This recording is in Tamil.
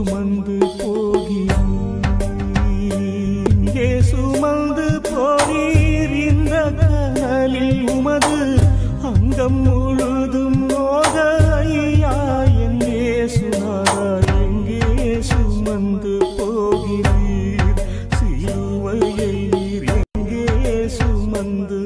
சுமந்து போகிறீர். இங்கே சுமந்து போகிறீர். இந்த கனலில் உமது அங்கம் முழுதும் மோத ஐயா என்னே சுனாரா எங்கே சுமந்து போகிறீர். சிலுவையை எங்கே சுமந்து